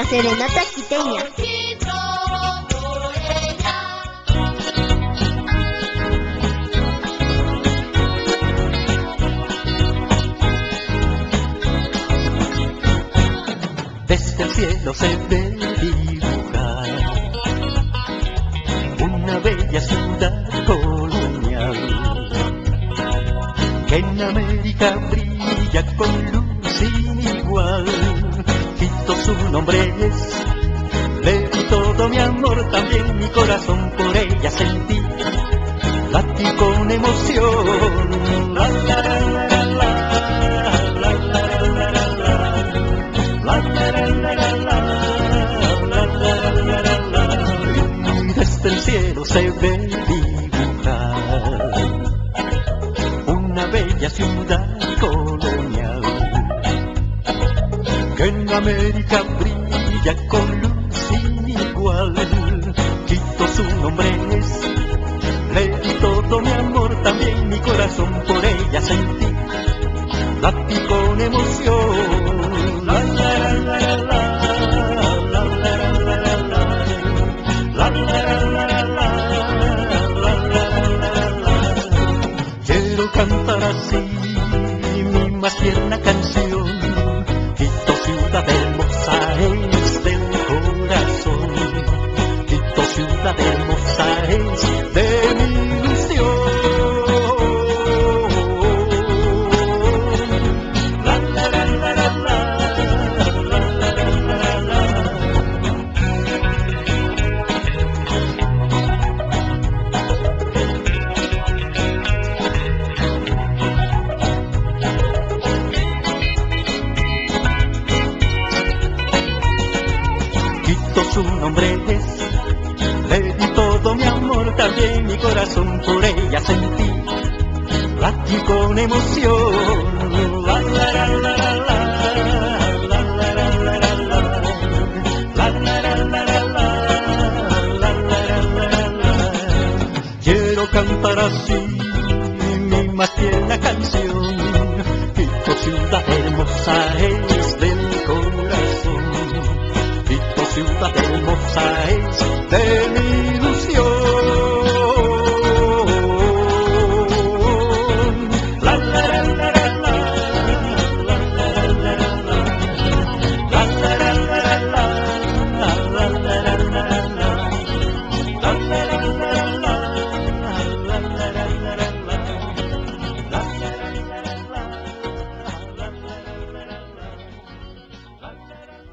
la serenata quiteña. Desde el cielo se ve dibujar una bella ciudad colonial que en América brilla con luz igual su nombre es. Le di todo mi amor, también mi corazón por ella sentí. Latí con emoción. La, la, la, la la la la la la la la. desde el cielo se ve dibujar una bella ciudad América brilla con luz sin igual. Quito su nombre es, le todo mi amor, también mi corazón por ella sentí. Lati con emoción. La, la, la, la Quiero cantar así mi más tierna canción papel Su nombre es. Le di todo mi amor, también mi corazón por ella sentí. Latí con emoción. La, la, la, la la. La la la la la. La la la la la. Quiero cantar así mi más tierna canción. Quito ciudad hermosa es ciudad de Buenos Aires, de mi